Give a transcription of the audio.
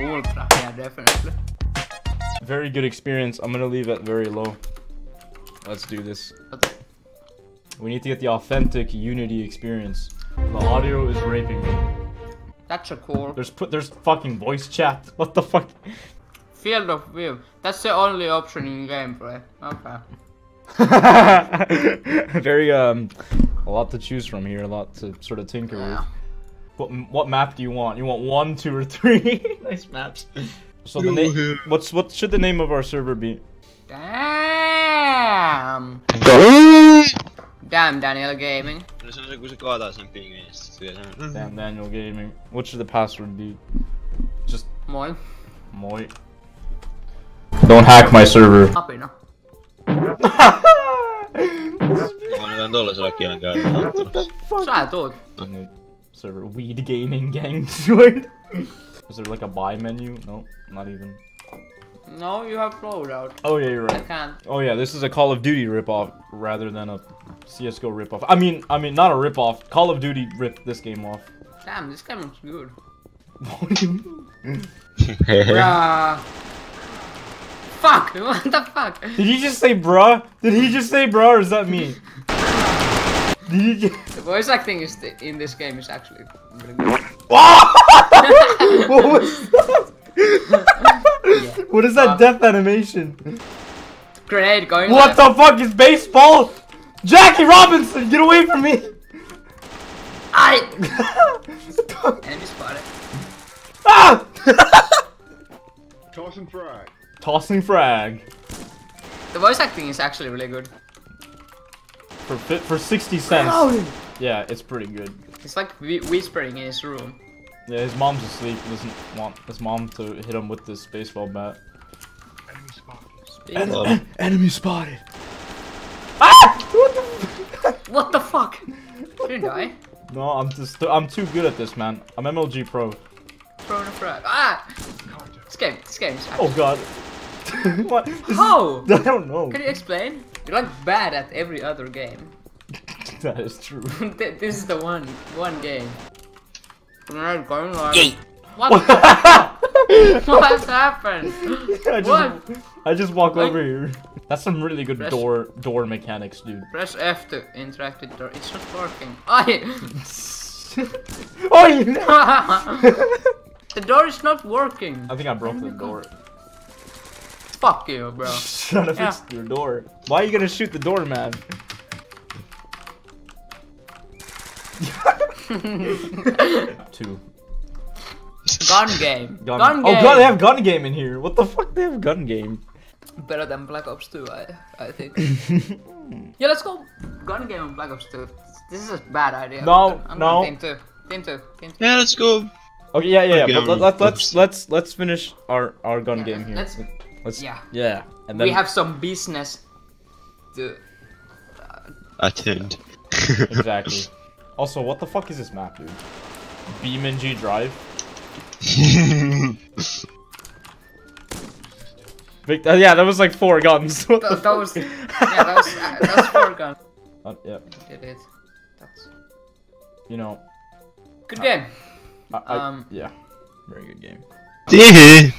Ultra, yeah, definitely. Very good experience. I'm gonna leave it very low. Let's do this. We need to get the authentic Unity experience. The audio is raping me. That's a core. There's put there's fucking voice chat. What the fuck? Field of view. That's the only option in gameplay. Okay. Very um a lot to choose from here, a lot to sort of tinker yeah. with. What what map do you want? You want one, two, or three? nice maps. So the name. What's what should the name of our server be? Damn. Damn, Daniel Gaming. No se on se, kun se kaataa sen pingin, sit se vie sen... Damn Daniel Gaming. What should the password be? Just Moi. moi. Don't hack my server. Apina. Mä oon tollasella kielen käynyt Anttonossa. Sä tuut. New server weed gaming gang joined. Is there like a buy menu? No, not even. No, you have loadout. Oh yeah, you're I right. can't. Oh yeah, this is a Call of Duty ripoff rather than a CS:GO ripoff. I mean, I mean not a ripoff. Call of Duty ripped this game off. Damn, this game looks good. What do you mean? Bruh. Fuck! What the fuck? Did he just say bruh? Did he just say bruh or is that me? Did. The voice acting is th in this game is actually really good. what was that? What is that Uh, death animation? Grenade going What left. the fuck is baseball? Jackie Robinson, get away from me! I Enemy spotted. ah! Tossing frag. Tossing frag The voice acting is actually really good. For for sixty cents. Yeah, it's pretty good. It's like whispering in his room. Yeah, his mom's asleep. He doesn't want his mom to hit him with this baseball bat. Enemy spotted. Speak- Oh. Enemy spotted. Ah! What the? What the fuck? Didn't I? No, I'm just I'm too good at this, man. I'm MLG pro. Throwing a frag. Ah! Contact. This game, this game is Oh god. what? This is- How? I don't know. Can you explain? You're like bad at every other game. That is true. This is the one, one game. Grenade going like... What? what has happened? I just, What? I just walk Like- over here. That's some really good Press- door door mechanics, dude. Press F to interact with door. It's not working. I. oh, the door is not working. I think I broke the door. Fuck you, bro. Trying to fix your door. Why are you gonna shoot the door, man? Two. Gun game. Gun. Gun, oh god, they have gun game in here. What the fuck? They have gun game. Better than Black Ops 2, I, I think. yeah, let's go. Gun game on Black Ops 2. This is a bad idea. No, I'm no. Team 2. Team 2. Team 2. Yeah, let's go. Okay, yeah, yeah, yeah. Okay, But let, let, let's let's let's finish our our gun Yeah, game here. let's- Let's yeah. yeah. And then We have some business to. Attend. exactly. Also, what the fuck is this map, dude? BeamNG Drive. Vic- uh, yeah, that was like four guns. What the Th- that fuck? was. Yeah, that was, uh, that was four guns. Uh, yeah, Did it. That's. you know, Good game. I, I, Um, yeah, very good game. Tee